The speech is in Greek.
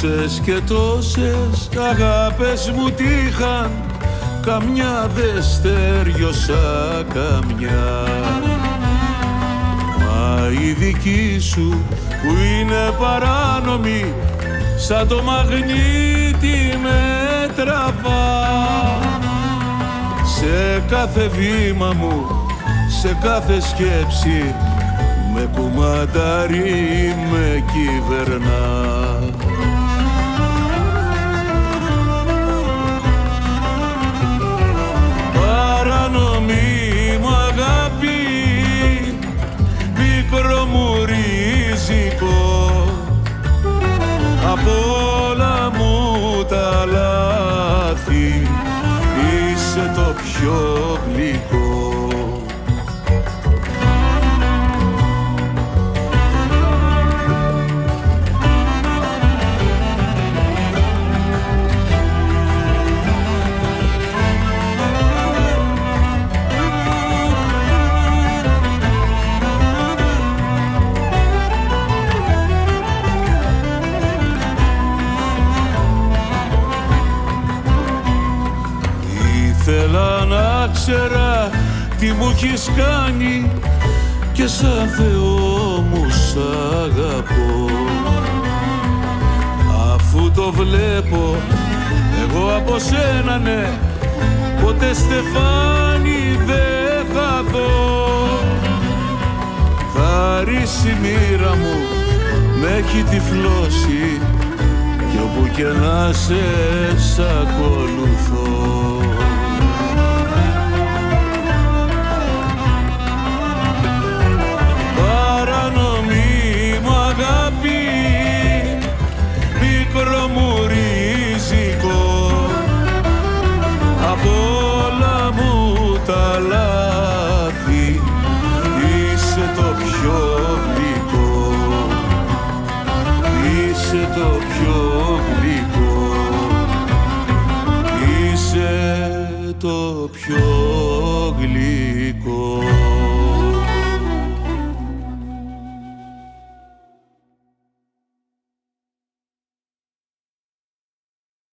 Τόσες και τόσες αγάπες μου τύχαν Καμιά δε στέριωσα καμιά. Μα η δική σου που είναι παράνομη Σαν το μαγνήτη με τραβά. Σε κάθε βήμα μου, σε κάθε σκέψη Με κουμαντάρι με κυβερνά Μικρό μου ριζικό Από όλα μου τα λάθη Είσαι το πιο γλυκό Ήθελα να ξέρα τι μου έχεις κάνει και σαν Θεό μου σ' αγαπώ. Αφού το βλέπω εγώ από σένα ναι ποτέ στεφάνι δεν θα δω. Θα ρίξει η μοίρα μου με έχει τυφλώσει κι όπου και να σε σ' ακολουθώ πιο γλυκό.